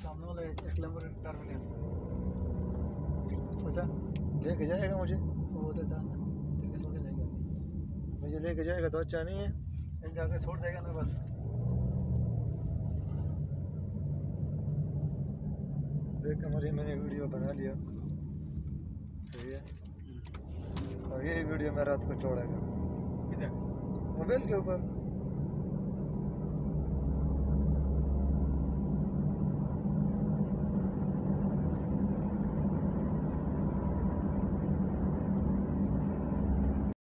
सामने वाला एक किलोमीटर टर्मिनल अच्छा? लेके जाएगा मुझे। वो देता है तेरे छोड़ के जाएगा। मुझे लेके जाएगा तो अच्छा नहीं है। एक जाके छोड़ देगा ना बस। देख हमारी मैंने वीडियो बना लिया। सही है। और ये वीडियो मैं रात को छोड़ेगा मोबाइल के ऊपर।